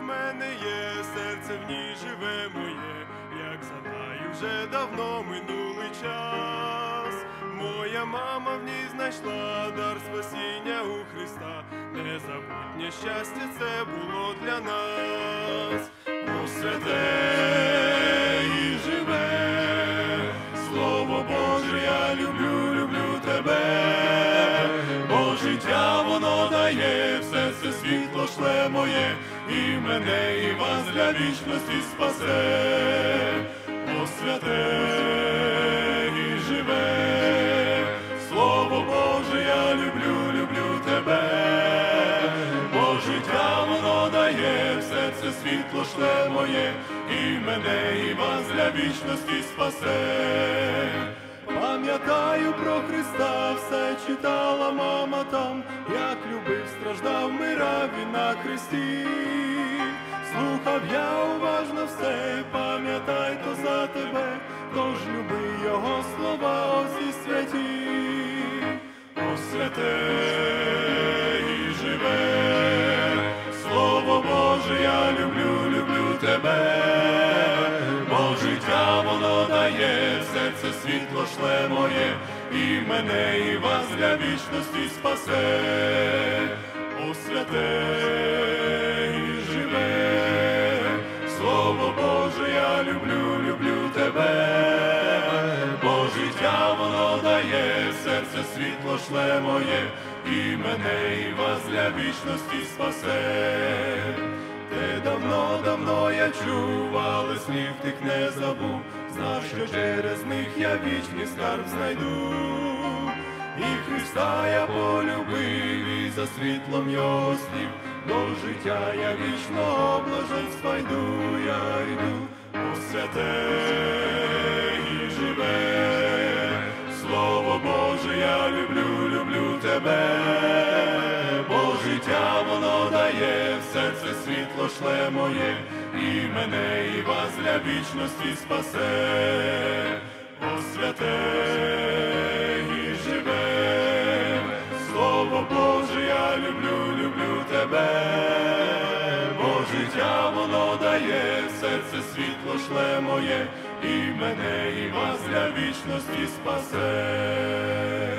в мене є, серце в ній живе моє, як згадаю, вже давно минулий час. Моя мама в ній знайшла дар спасіння у Христа. Незабутнє щастя це було для нас. Воно дає, все це світло шле моє, і мене, і вас для вічності спасе, о святе і живе, Слово Боже, я люблю, люблю тебе, бо життя воно дає, все це світло шле моє, і мене, і вас для вічності спасе. Пам'ятаю про Христа, все читала мама там, як любив, страждав, мирав він на хресті. Слухав я уважно все, пам'ятай то за тебе, тож люби його слова, всі святі, о святе і живе, Слово Боже, я люблю, люблю тебе, бо життя воно дає, світло шле моє, і мене, і вас для вічності спасе, о святе і живе, Слово Боже, я люблю, люблю тебе, бо життя воно дає, серце світло шле моє, і мене, і вас для вічності спасе. Я чув, але слів тих не забув, знав, що через них я вічний скарб знайду. І Христа я полюбив, і за світлом його слів, до життя я вічного блаженства йду, я йду, у святе і живе, Слово Боже, я люблю, люблю тебе, бо життя воно дає, в серце світло шле моє, і мене, і вас для вічності спасе, о святе і живе, Слово Боже, я люблю, люблю тебе, бо життя воно дає, серце світло шле моє, і мене, і вас для вічності спасе.